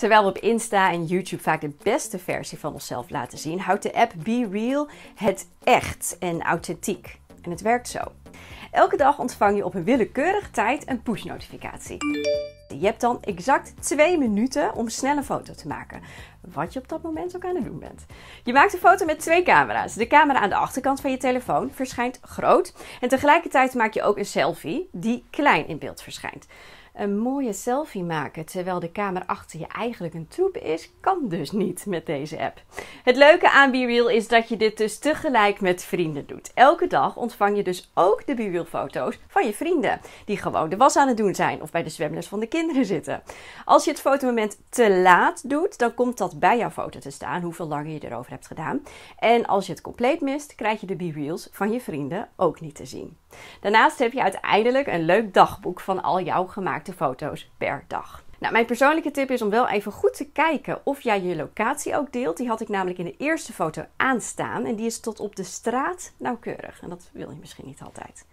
Terwijl we op Insta en YouTube vaak de beste versie van onszelf laten zien, houdt de app Be Real het echt en authentiek. En het werkt zo. Elke dag ontvang je op een willekeurige tijd een push-notificatie. Je hebt dan exact twee minuten om snel een foto te maken. Wat je op dat moment ook aan het doen bent. Je maakt een foto met twee camera's. De camera aan de achterkant van je telefoon verschijnt groot. En tegelijkertijd maak je ook een selfie die klein in beeld verschijnt. Een mooie selfie maken terwijl de kamer achter je eigenlijk een troep is, kan dus niet met deze app. Het leuke aan BeReal is dat je dit dus tegelijk met vrienden doet. Elke dag ontvang je dus ook de BeReal foto's van je vrienden, die gewoon de was aan het doen zijn of bij de zwemles van de kinderen zitten. Als je het fotomoment te laat doet, dan komt dat bij jouw foto te staan, hoeveel langer je erover hebt gedaan. En als je het compleet mist, krijg je de BeReals van je vrienden ook niet te zien. Daarnaast heb je uiteindelijk een leuk dagboek van al jouw gemaakte foto's per dag. Nou, mijn persoonlijke tip is om wel even goed te kijken of jij je locatie ook deelt. Die had ik namelijk in de eerste foto aanstaan en die is tot op de straat nauwkeurig. En dat wil je misschien niet altijd.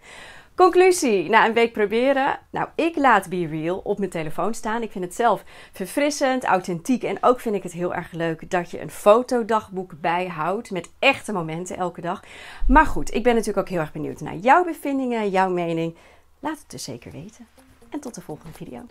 Conclusie, na een week proberen. Nou, ik laat Be Real op mijn telefoon staan. Ik vind het zelf verfrissend, authentiek en ook vind ik het heel erg leuk dat je een fotodagboek bijhoudt met echte momenten elke dag. Maar goed, ik ben natuurlijk ook heel erg benieuwd naar jouw bevindingen, jouw mening. Laat het dus zeker weten. En tot de volgende video.